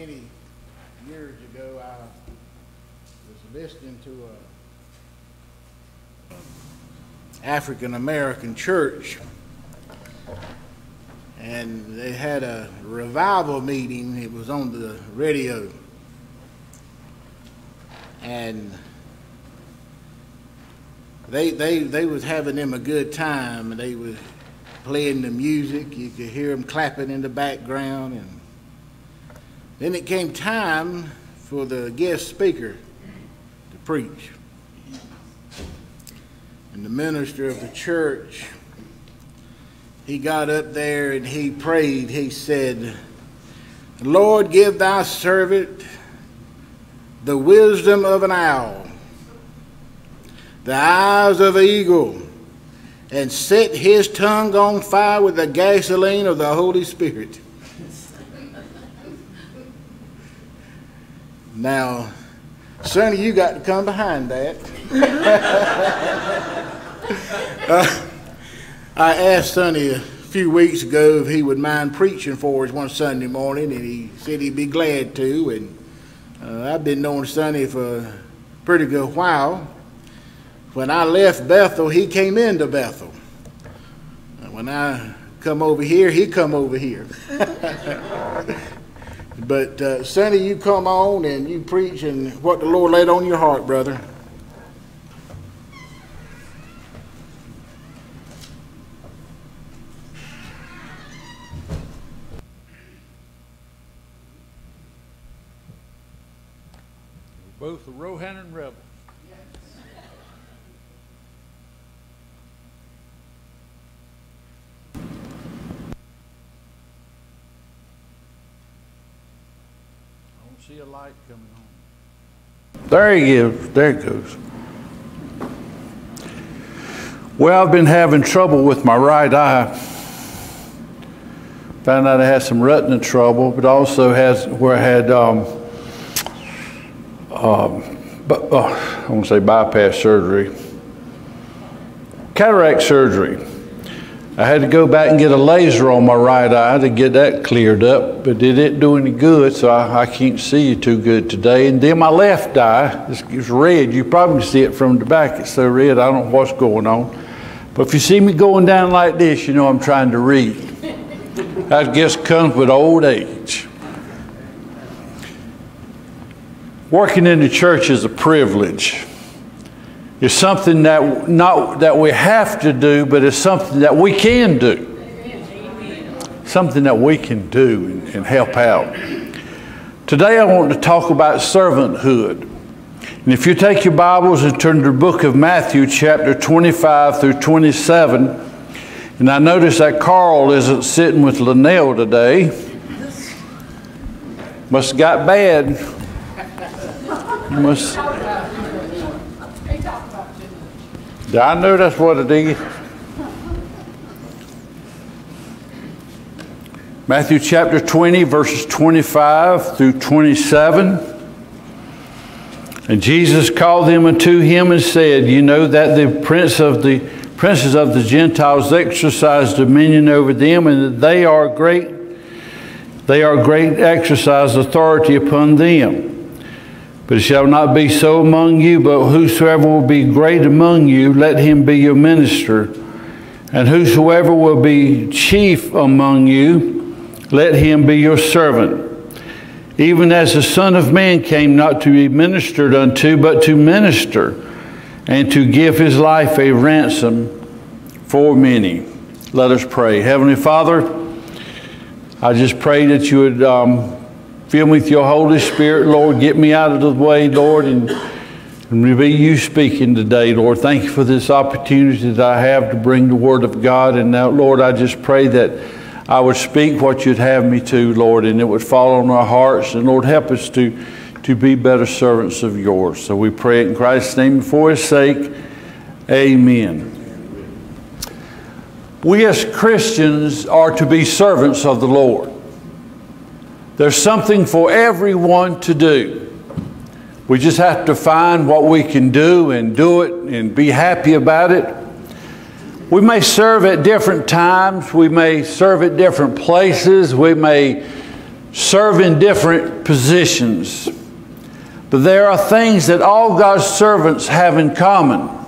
many years ago, I was listening to a African American church, and they had a revival meeting. It was on the radio, and they they they was having them a good time, and they was playing the music. You could hear them clapping in the background, and then it came time for the guest speaker to preach. And the minister of the church, he got up there and he prayed. He said, Lord, give thy servant the wisdom of an owl, the eyes of an eagle, and set his tongue on fire with the gasoline of the Holy Spirit. Now, Sonny, you got to come behind that. uh, I asked Sonny a few weeks ago if he would mind preaching for us one Sunday morning, and he said he'd be glad to. And uh, I've been knowing Sonny for a pretty good while. When I left Bethel, he came into Bethel. When I come over here, he come over here. but uh, Sonny, you come on and you preach and what the Lord laid on your heart, brother. Both the Rohan and rebels. See a light coming on. There he is. There it goes. Well, I've been having trouble with my right eye. Found out I had some retina trouble, but also has where I had um, um, but, uh, I want to say bypass surgery, cataract surgery. I had to go back and get a laser on my right eye to get that cleared up, but it didn't do any good, so I, I can't see you too good today. And then my left eye is red. You probably see it from the back. It's so red, I don't know what's going on. But if you see me going down like this, you know I'm trying to read. That just comes with old age. Working in the church is a privilege is something that not that we have to do, but it's something that we can do. Something that we can do and, and help out. Today I want to talk about servanthood. And if you take your Bibles and turn to the book of Matthew, chapter 25 through 27, and I notice that Carl isn't sitting with Linnell today. Must have got bad. Must. I know that's what it is. Matthew chapter 20, verses 25 through 27. And Jesus called them unto him and said, You know that the prince of the princes of the Gentiles exercise dominion over them, and that they are great, they are great exercise authority upon them. But it shall not be so among you, but whosoever will be great among you, let him be your minister. And whosoever will be chief among you, let him be your servant. Even as the Son of Man came not to be ministered unto, but to minister, and to give his life a ransom for many. Let us pray. Heavenly Father, I just pray that you would. Um, Fill me with your Holy Spirit, Lord. Get me out of the way, Lord, and, and be you speaking today, Lord. Thank you for this opportunity that I have to bring the Word of God. And now, Lord, I just pray that I would speak what you'd have me to, Lord, and it would fall on our hearts. And Lord, help us to, to be better servants of yours. So we pray it in Christ's name for his sake. Amen. We as Christians are to be servants of the Lord. There's something for everyone to do. We just have to find what we can do and do it and be happy about it. We may serve at different times. We may serve at different places. We may serve in different positions. But there are things that all God's servants have in common.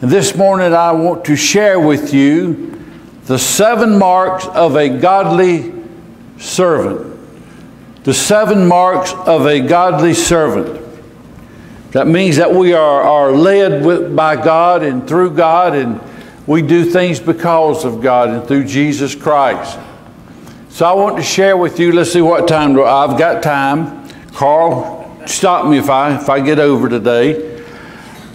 And this morning I want to share with you the seven marks of a godly servant. The seven marks of a godly servant. That means that we are, are led with, by God and through God, and we do things because of God and through Jesus Christ. So I want to share with you, let's see what time, I've got time. Carl, stop me if I, if I get over today.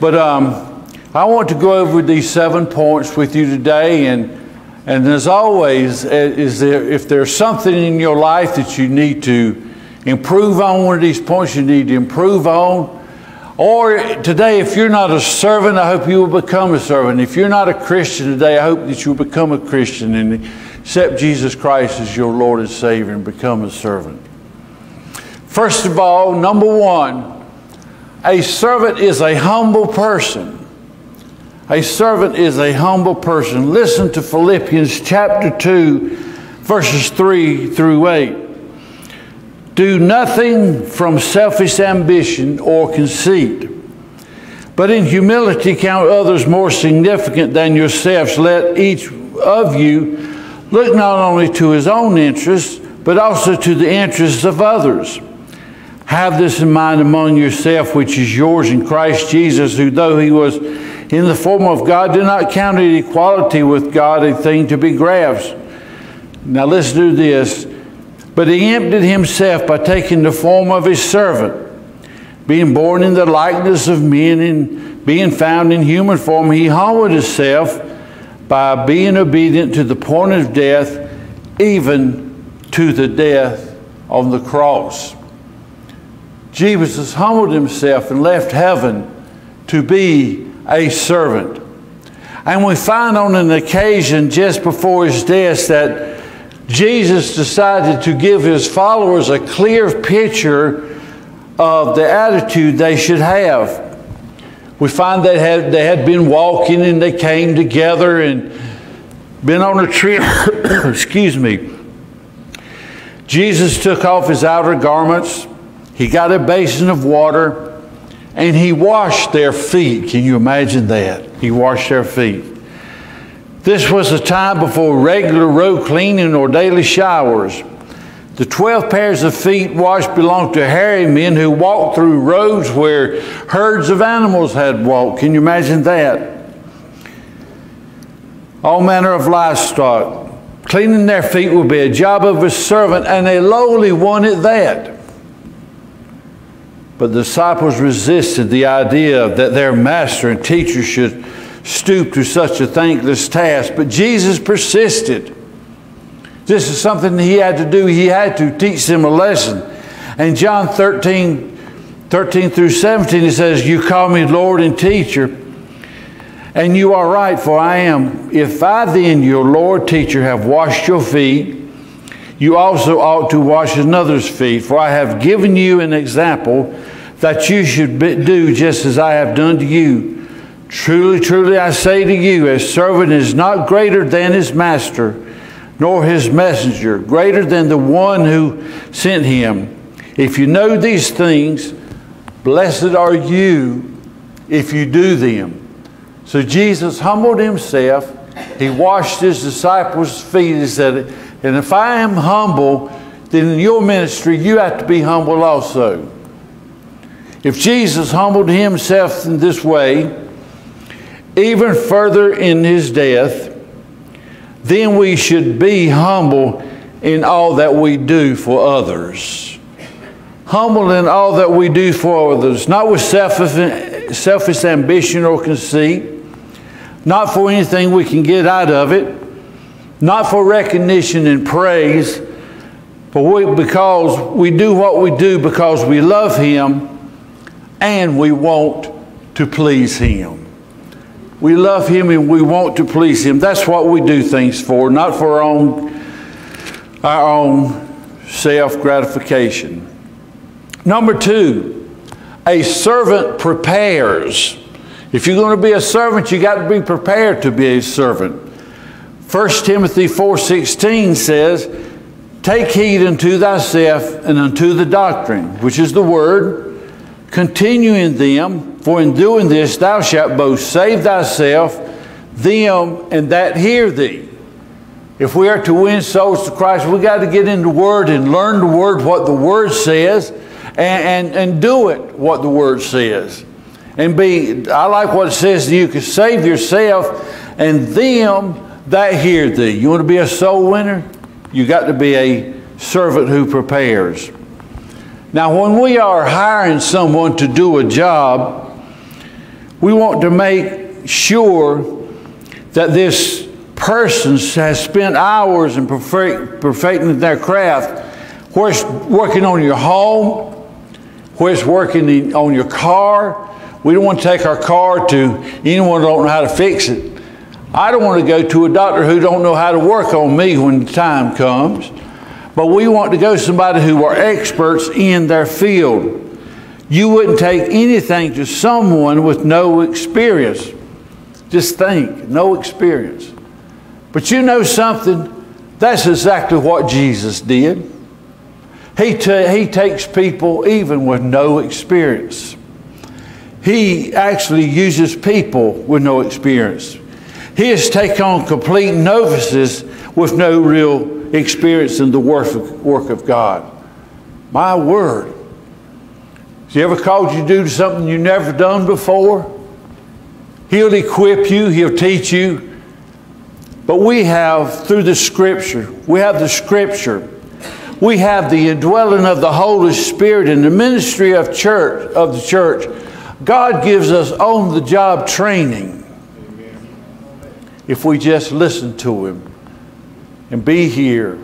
But um, I want to go over these seven points with you today. And, and as always, is there, if there's something in your life that you need to improve on, one of these points you need to improve on, or today, if you're not a servant, I hope you will become a servant. If you're not a Christian today, I hope that you'll become a Christian and accept Jesus Christ as your Lord and Savior and become a servant. First of all, number one, a servant is a humble person. A servant is a humble person. Listen to Philippians chapter 2, verses 3 through 8. Do nothing from selfish ambition or conceit, but in humility count others more significant than yourselves. Let each of you look not only to his own interests, but also to the interests of others. Have this in mind among yourself, which is yours in Christ Jesus, who, though he was in the form of God, did not count equality with God a thing to be grasped. Now let's do this but he emptied himself by taking the form of his servant. Being born in the likeness of men and being found in human form, he humbled himself by being obedient to the point of death, even to the death on the cross. Jesus humbled himself and left heaven to be a servant. And we find on an occasion just before his death that Jesus decided to give his followers a clear picture of the attitude they should have. We find that had, they had been walking and they came together and been on a trip. Excuse me. Jesus took off his outer garments. He got a basin of water and he washed their feet. Can you imagine that? He washed their feet. This was a time before regular road cleaning or daily showers. The 12 pairs of feet washed belonged to hairy men who walked through roads where herds of animals had walked. Can you imagine that? All manner of livestock. Cleaning their feet would be a job of a servant, and a lowly one at that. But the disciples resisted the idea that their master and teacher should stoop to such a thankless task. But Jesus persisted. This is something he had to do. He had to teach them a lesson. And John 13, 13 through 17, he says, You call me Lord and teacher, and you are right, for I am. If I then, your Lord teacher, have washed your feet, you also ought to wash another's feet, for I have given you an example that you should do just as I have done to you. Truly, truly, I say to you, a servant is not greater than his master, nor his messenger, greater than the one who sent him. If you know these things, blessed are you if you do them. So Jesus humbled himself. He washed his disciples' feet. He said, And if I am humble, then in your ministry you have to be humble also. If Jesus humbled himself in this way, even further in his death, then we should be humble in all that we do for others. Humble in all that we do for others, not with selfish, selfish ambition or conceit, not for anything we can get out of it, not for recognition and praise, but we, because we do what we do because we love Him and we want to please Him. We love Him and we want to please Him. That's what we do things for, not for our own, our own self gratification. Number two, a servant prepares. If you're going to be a servant, you got to be prepared to be a servant. 1 Timothy 4:16 says, Take heed unto thyself and unto the doctrine, which is the word. Continue in them, for in doing this thou shalt both save thyself, them, and that hear thee. If we are to win souls to Christ, we got to get in the Word and learn the Word, what the Word says, and, and, and do it what the Word says. And be, I like what it says you can save yourself and them that hear thee. You want to be a soul winner? You got to be a servant who prepares. Now, when we are hiring someone to do a job, we want to make sure that this person has spent hours in perfect, perfecting their craft, where it's working on your home, where it's working in, on your car. We don't want to take our car to anyone who don't know how to fix it. I don't want to go to a doctor who don't know how to work on me when the time comes. But we want to go to somebody who are experts in their field. You wouldn't take anything to someone with no experience. Just think, no experience. But you know something? That's exactly what Jesus did. He, he takes people even with no experience. He actually uses people with no experience. He has taken on complete novices with no real experience in the work of, God. My word. Has he ever called you to do something you've never done before? He'll equip you, he'll teach you, but we have, through the Scripture, we have the Scripture. We have the indwelling of the Holy Spirit in the ministry of church of the church. God gives us on the job training. If we just listen to Him and be here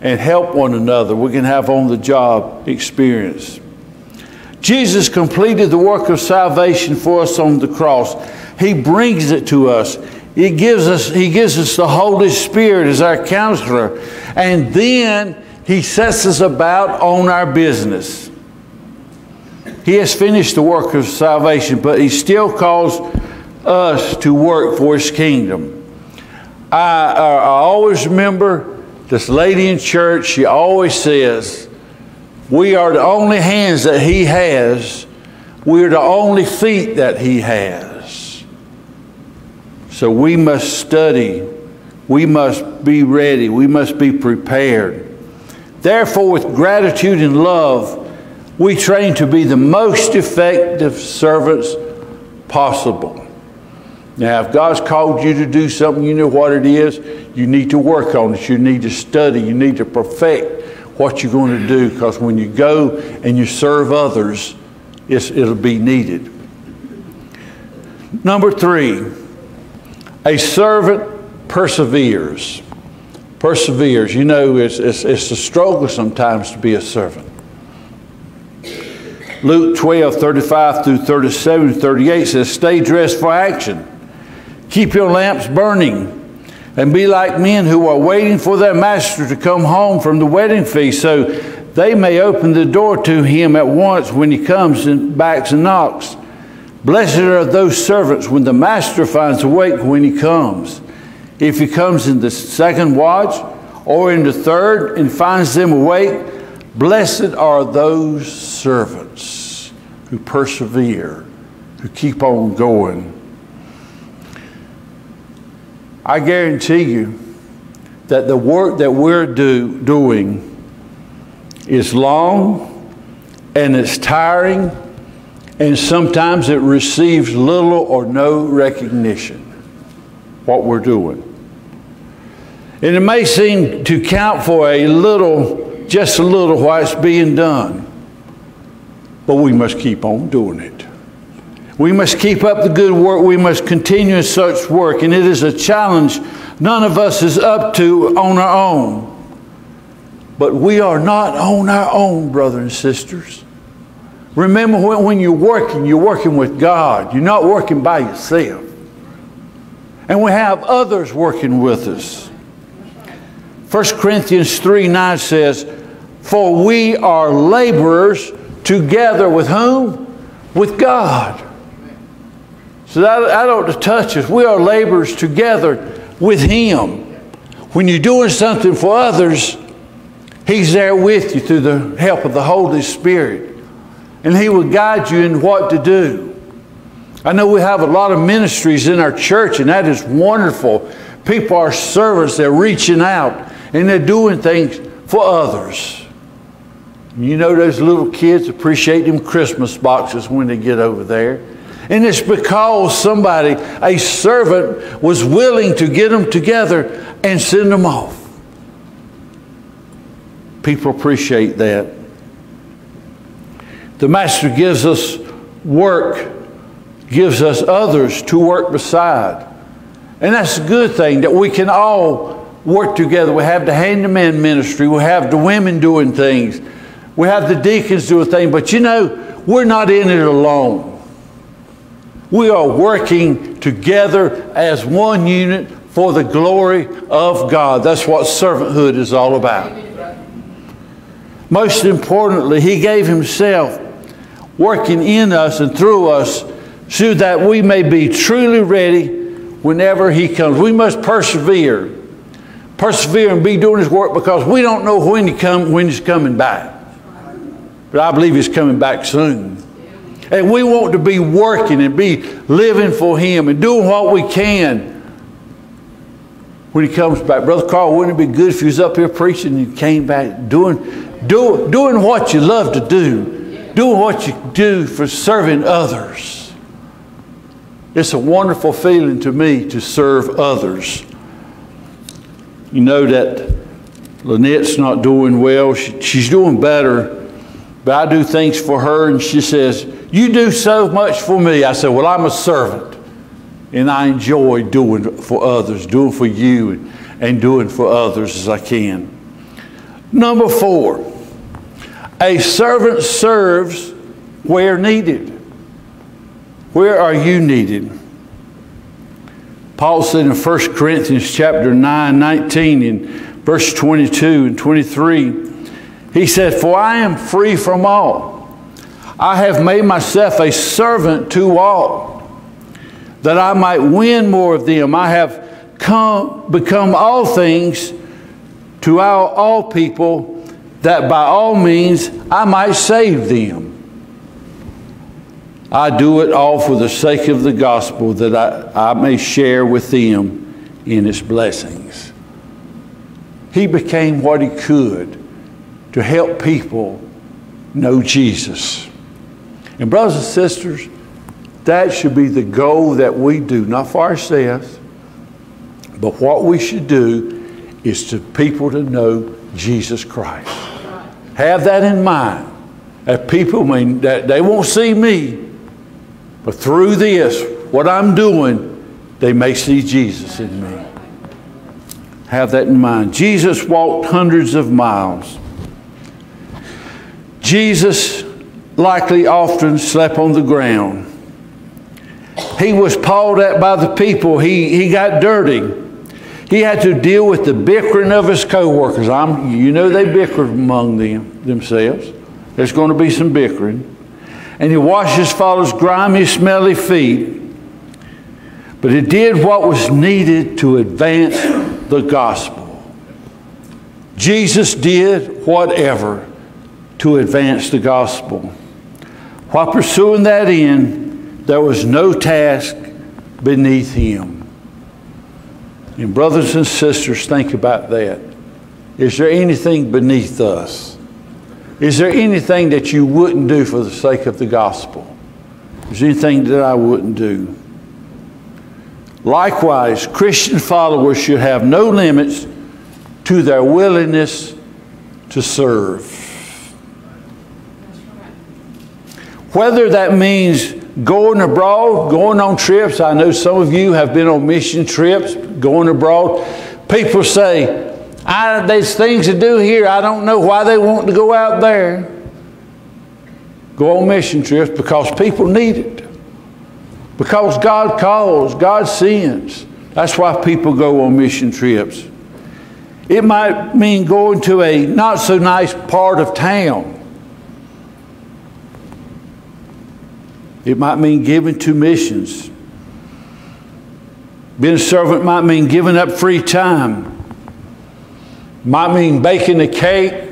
and help one another, we can have on the job experience. Jesus completed the work of salvation for us on the cross. He brings it to us. He gives us, he gives us the Holy Spirit as our counselor. And then he sets us about on our business. He has finished the work of salvation, but he still calls us to work for his kingdom. I, I, always remember this lady in church, she always says, We are the only hands that he has, we're the only feet that he has. So we must study. We must be ready. We must be prepared. Therefore, with gratitude and love, we train to be the most effective servants possible. Now, if God's called you to do something, you know what it is, you need to work on it. You need to study. You need to perfect what you're going to do because when you go and you serve others, it'll be needed. Number three, a servant perseveres. Perseveres. You know, it's, it's, it's a struggle sometimes to be a servant. Luke 12, 35 through 37 38 says, Stay dressed for action. Keep your lamps burning. And be like men who are waiting for their master to come home from the wedding feast so they may open the door to him at once when he comes and backs and knocks. Blessed are those servants when the master finds awake when he comes. If he comes in the second watch or in the third and finds them awake, blessed are those servants who persevere, who keep on going. I guarantee you that the work that we're do, doing is long and it's tiring and sometimes it receives little or no recognition, what we're doing. And it may seem to count for a little, just a little, while it's being done. But we must keep on doing it. We must keep up the good work. We must continue such work. And it is a challenge none of us is up to on our own. But we are not on our own, brothers and sisters. Remember when, when you're working, you're working with God. You're not working by yourself. And we have others working with us. 1 Corinthians 3 9 says, For we are laborers together with whom? With God. So that, that ought to touch us. We are laborers together with Him. When you're doing something for others, He's there with you through the help of the Holy Spirit. And He will guide you in what to do. I know we have a lot of ministries in our church, and that is wonderful. People are servants, they're reaching out, and they're doing things for others. You know, those little kids appreciate them Christmas boxes when they get over there. And it's because somebody, a servant, was willing to get them together and send them off. People appreciate that. The Master gives us work, gives us others to work beside. And that's a good thing that we can all work together. We have the handyman ministry, we have the women doing things, we have the deacons doing things, but you know, we're not in it alone. We are working together as one unit for the glory of God. That's what servanthood is all about. Most importantly, He gave Himself working in us and through us so that we may be truly ready whenever He comes. We must persevere. Persevere and be doing His work because we don't know when, he come, when He's coming back. But I believe He's coming back soon. And we want to be working and be living for Him and doing what we can when He comes back. Brother Carl, wouldn't it be good if he was up here preaching and you came back doing, do, doing what you love to do, doing what you do for serving others? It's a wonderful feeling to me to serve others. You know that Lynette's not doing well. She, she's doing better, but I do things for her, and she says, you do so much for me. I said, Well, I'm a servant. And I enjoy doing for others, doing for you, and doing for others as I can. Number four, a servant serves where needed. Where are you needed? Paul said in 1 Corinthians chapter 9, 19, in verse 22 and 23, he said, For I am free from all I have made myself a servant to all, that I might win more of them. I have come, become all things to all, all people, that by all means I might save them. I do it all for the sake of the gospel, that I, I may share with them in its blessings. He became what he could to help people know Jesus. And, brothers and sisters, that should be the goal that we do, not for ourselves, but what we should do is to people to know Jesus Christ. Have that in mind. That people mean that they won't see me, but through this, what I'm doing, they may see Jesus in me. Have that in mind. Jesus walked hundreds of miles. Jesus likely often slept on the ground. He was pawed at by the people. He, he got dirty. He had to deal with the bickering of his co-workers. I'm, you know they bickered among them, themselves. There's going to be some bickering. And he washed his father's grimy, smelly feet. But he did what was needed to advance the gospel. Jesus did whatever to advance the gospel. While pursuing that end, there was no task beneath him. And, brothers and sisters, think about that. Is there anything beneath us? Is there anything that you wouldn't do for the sake of the gospel? Is there anything that I wouldn't do? Likewise, Christian followers should have no limits to their willingness to serve. Whether that means going abroad, going on trips. I know some of you have been on mission trips, going abroad. People say, there's things to do here. I don't know why they want to go out there. Go on mission trips because people need it. Because God calls, God sends. That's why people go on mission trips. It might mean going to a not so nice part of town It might mean giving to missions. Being a servant might mean giving up free time. Might mean baking a cake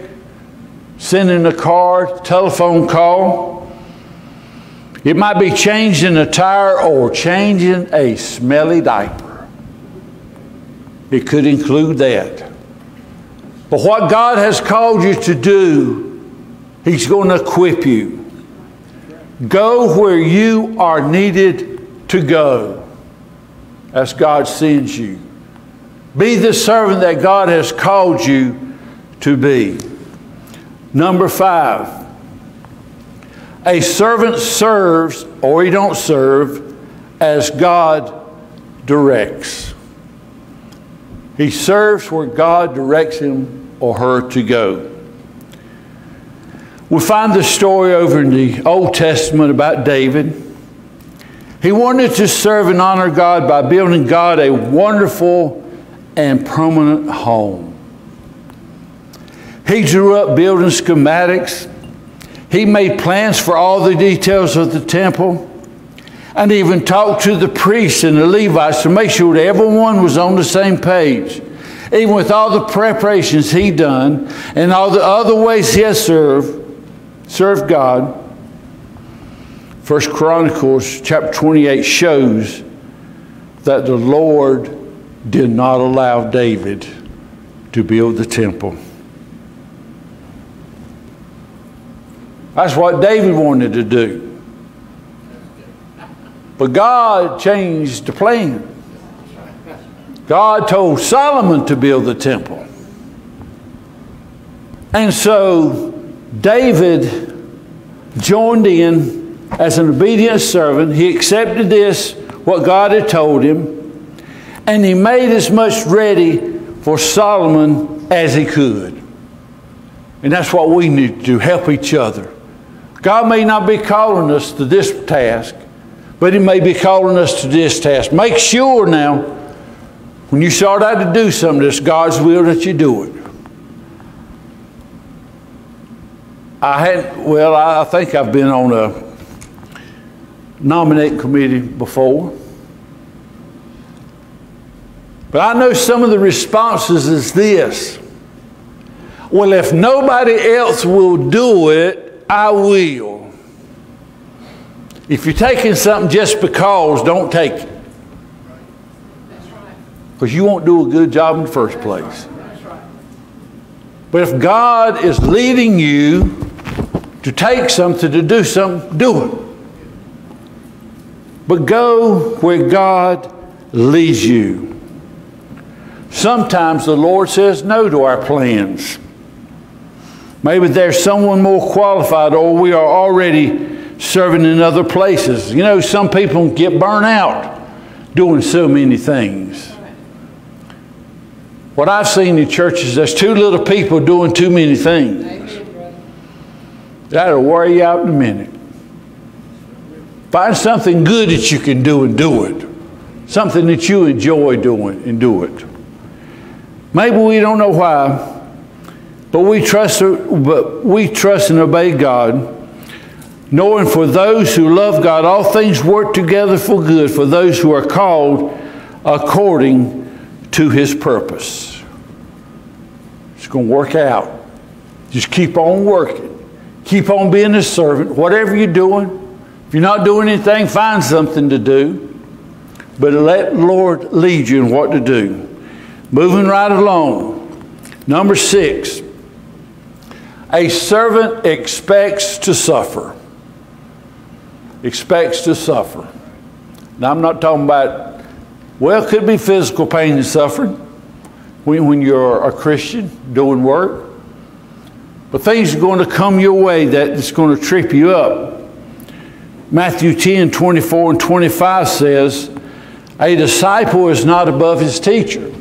sending a card, telephone call. It might be changing a tire or changing a smelly diaper. It could include that. But what God has called you to do, He's going to equip you. Go where you are needed to go as God sends you. Be the servant that God has called you to be. Number five, a servant serves or he don't serve as God directs. He serves where God directs him or her to go. We find the story over in the Old Testament about David. He wanted to serve and honor God by building God a wonderful and permanent home. He drew up building schematics. He made plans for all the details of the temple and even talked to the priests and the Levites to make sure that everyone was on the same page. Even with all the preparations he done and all the other ways he had served, served God, First Chronicles chapter 28 shows that the Lord did not allow David to build the temple. That's what David wanted to do. But God changed the plan. God told Solomon to build the temple. And so David joined in as an obedient servant. He accepted this, what God had told him, and he made as much ready for Solomon as he could. And that's what we need to do help each other. God may not be calling us to this task, but He may be calling us to this task. Make sure now, when you start out to do something, it's God's will that you do it. I had, well, I think I've been on a nominating committee before. But I know some of the responses is this. Well, if nobody else will do it, I will. If you're taking something just because, don't take it. Because you won't do a good job in the first place. But if God is leading you to take something, to do something, do it. But go where God leads you. Sometimes the Lord says no to our plans. Maybe there's someone more qualified, or we are already serving in other places. You know, some people get burnt out doing so many things. What I've seen in churches, there's too little people doing too many things. That'll wear you out in a minute. Find something good that you can do and do it. Something that you enjoy doing and do it. Maybe we don't know why, but we trust, but we trust and obey God, knowing for those who love God, all things work together for good for those who are called according to His purpose. It's going to work out. Just keep on working. Keep on being a servant. Whatever you're doing, if you're not doing anything, find something to do. But let Lord lead you in what to do. Moving right along. Number six, a servant expects to suffer. Expects to suffer. Now, I'm not talking about, well, it could be physical pain and suffering when, when you're a Christian doing work. But things are going to come your way that is going to trip you up. Matthew 10 24 and 25 says, A disciple is not above his teacher,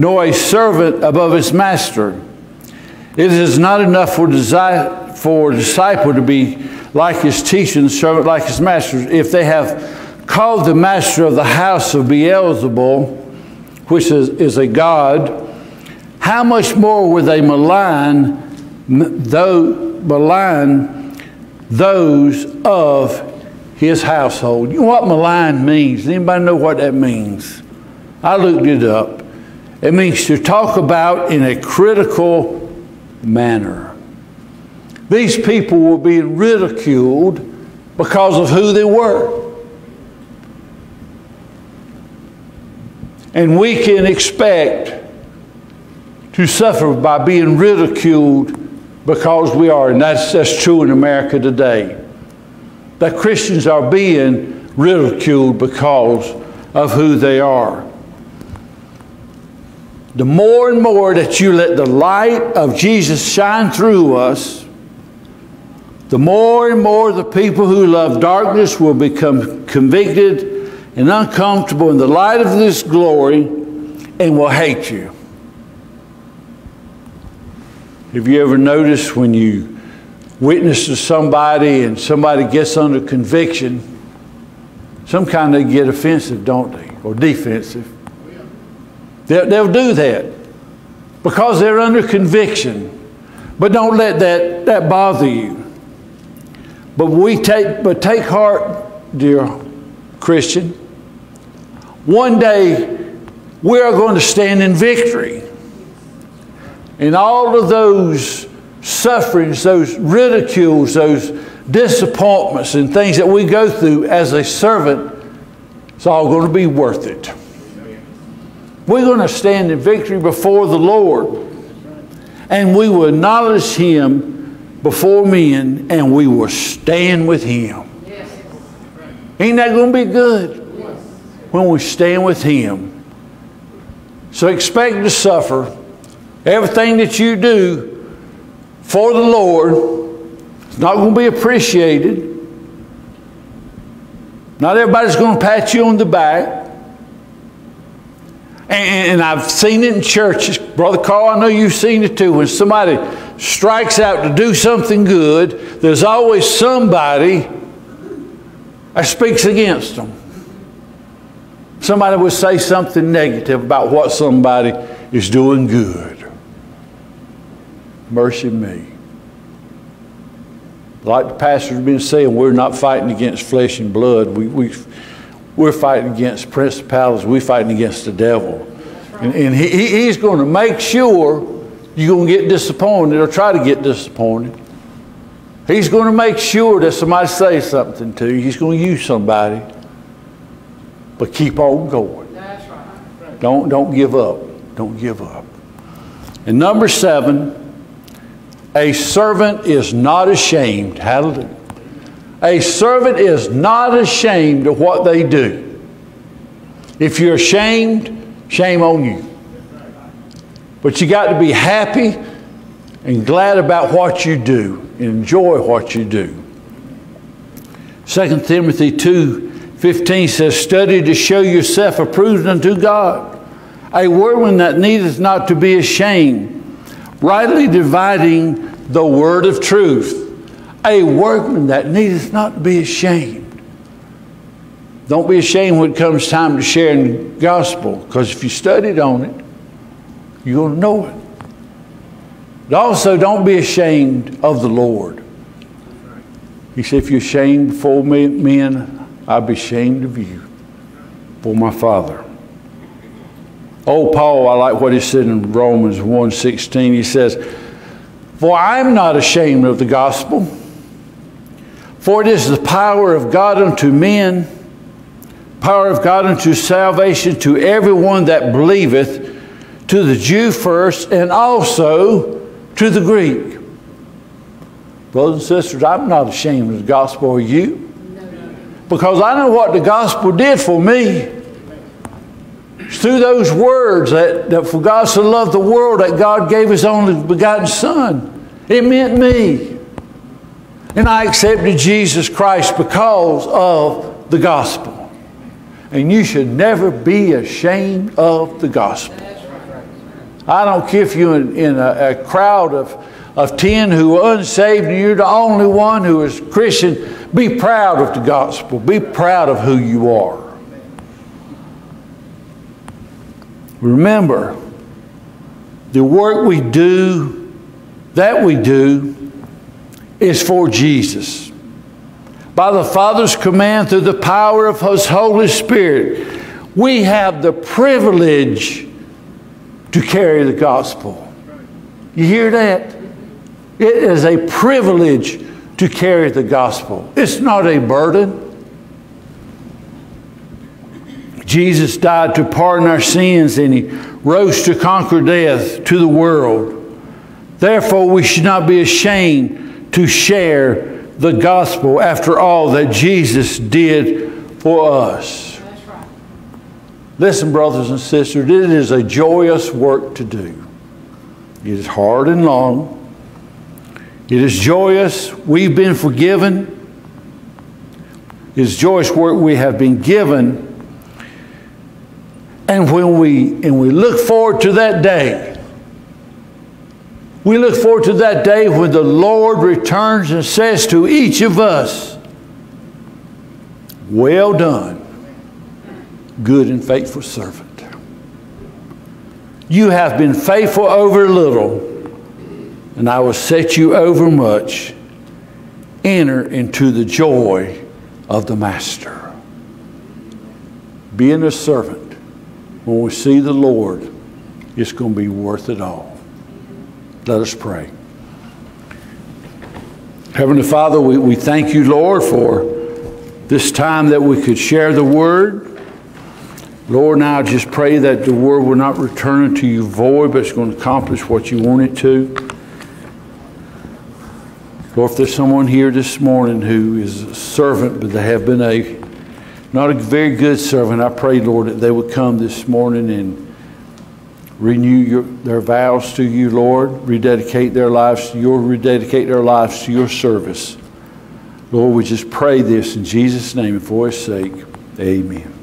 nor a servant above his master. It is not enough for, for a disciple to be like his teacher and servant like his master. If they have called the master of the house of Beelzebul, which is, is a god, how much more would they malign, though, malign those of his household? You know what malign means? Anybody know what that means? I looked it up. It means to talk about in a critical manner. These people were being ridiculed because of who they were. And we can expect to suffer by being ridiculed because we are. And that's, that's true in America today. That Christians are being ridiculed because of who they are. The more and more that you let the light of Jesus shine through us, the more and more the people who love darkness will become convicted and uncomfortable in the light of this glory and will hate you. Have you ever noticed when you witness to somebody and somebody gets under conviction, some kind of get offensive, don't they? Or defensive. They'll, they'll do that because they're under conviction. But don't let that, that bother you. But we take but take heart, dear Christian. One day we are going to stand in victory. And all of those sufferings, those ridicules, those disappointments, and things that we go through as a servant, it's all going to be worth it. We're going to stand in victory before the Lord. And we will acknowledge Him before men, and we will stand with Him. Ain't that going to be good? When we stand with Him. So expect to suffer. Everything that you do for the Lord is not going to be appreciated. Not everybody's going to pat you on the back. And, I've seen it in churches. Brother Carl, I know you've seen it too. When somebody strikes out to do something good, there's always somebody that speaks against them. Somebody would say something negative about what somebody is doing good. Mercy me. Like the pastor's been saying, we're not fighting against flesh and blood. We, we, we're fighting against principalities. We're fighting against the devil. And, and he, he's going to make sure you're going to get disappointed or try to get disappointed. He's going to make sure that somebody says something to you. He's going to use somebody. But keep on going. That's right. Don't, don't give up. Don't give up. And number seven, a servant is not ashamed. Hallelujah. A servant is not ashamed of what they do. If you're ashamed, shame on you. But you got to be happy and glad about what you do enjoy what you do. 2 Timothy 2 15 says, Study to show yourself approved unto God, a workman that needeth not to be ashamed, rightly dividing the word of truth. A workman that needeth not to be ashamed. Don't be ashamed when it comes time to sharing the gospel, because if you studied on it, you're going to know it. But also, don't be ashamed of the Lord. He said, If you're ashamed before men, I'll be ashamed of you for my Father. Oh, Paul, I like what he said in Romans 1.16. He says, For I am not ashamed of the gospel, for it is the power of God unto men, power of God unto salvation to everyone that believeth, to the Jew first, and also to the Greek. Brothers and sisters, I'm not ashamed of the gospel, are you? Because I know what the gospel did for me. Through those words that, that for God so loved the world that God gave his only begotten Son. It meant me. And I accepted Jesus Christ because of the gospel. And you should never be ashamed of the gospel. I don't care if you're in, in a, a crowd of, of 10 who are unsaved and you're the only one who is Christian. Be proud of the gospel. Be proud of who you are. Remember, the work we do, that we do, is for Jesus. By the Father's command, through the power of His Holy Spirit, we have the privilege to carry the gospel. You hear that? It is a privilege to carry the gospel, it's not a burden. Jesus died to pardon our sins and he rose to conquer death to the world. Therefore, we should not be ashamed to share the gospel after all that Jesus did for us. Listen, brothers and sisters, it is a joyous work to do. It is hard and long. It is joyous. We've been forgiven. It is joyous work we have been given and when we and we look forward to that day, we look forward to that day when the Lord returns and says to each of us, Well done, good and faithful servant. You have been faithful over little, and I will set you over much. Enter into the joy of the Master. Being a servant when we see the Lord, it's going to be worth it all. Let us pray. Heavenly Father, we, we thank you, Lord, for this time that we could share the word. Lord, now I just pray that the word will not return to you void, but it's going to accomplish what you want it to. Lord, if there's someone here this morning who is a servant, but they have been a not a very good servant. I pray, Lord, that they would come this morning and renew your, their vows to you, Lord, rededicate their lives to your, rededicate their lives to your service. Lord, we just pray this in Jesus' name and for his sake. Amen.